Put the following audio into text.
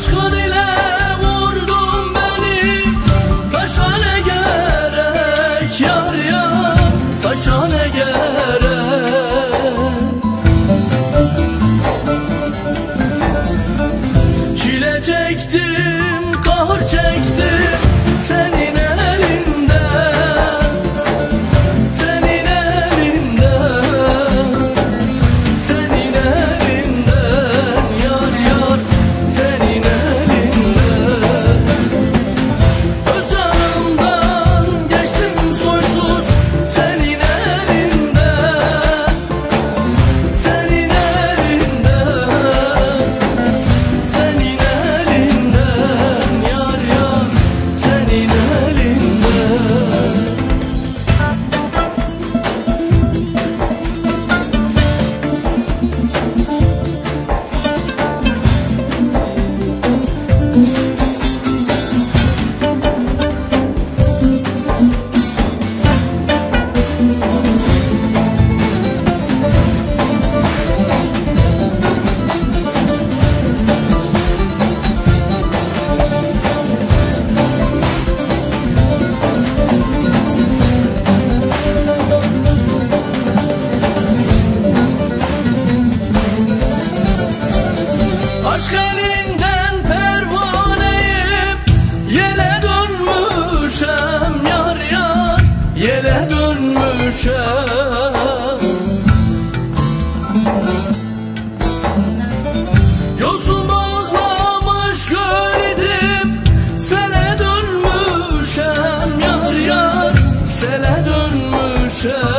aşkını düşer Yosun bağlamış gördüm Sele dönmüşem yar yar Sele dönmüşem.